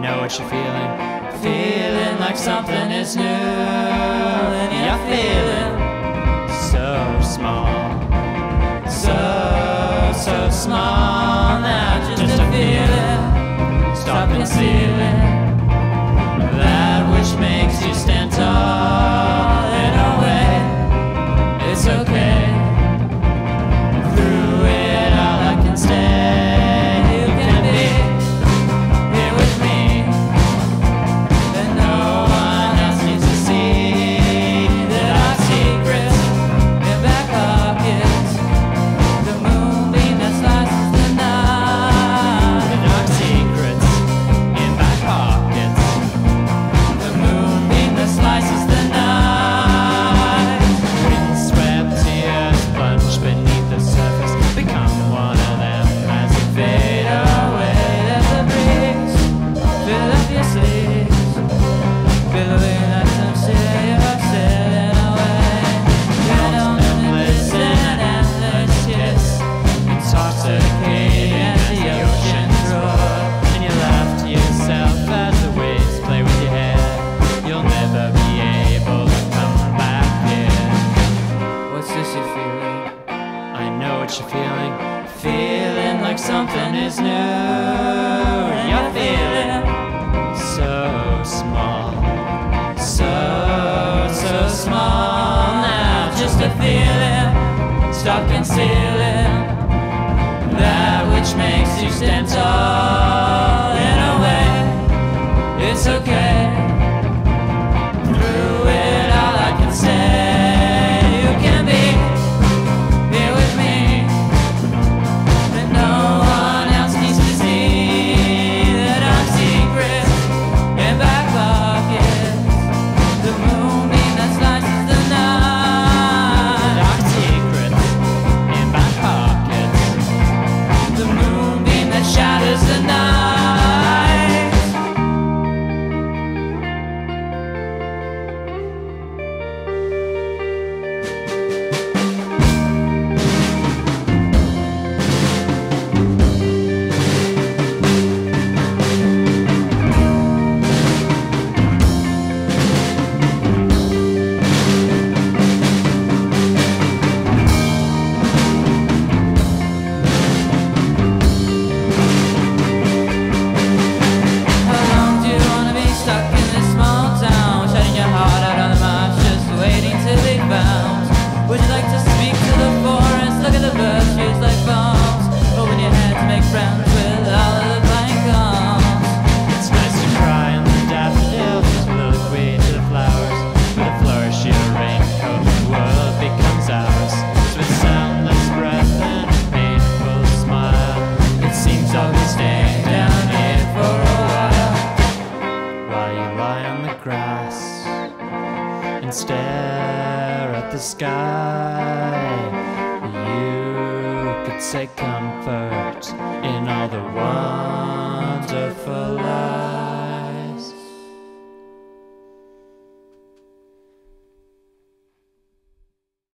know what you're feeling. Feeling like something is new, and you're feeling so small, so so small. Now just, just a feeling, stop concealing. something is new and you're feeling so small, so, so small now. Just a feeling stuck in ceiling, that which makes you stand tall. and stare at the sky. You could take comfort in all the one.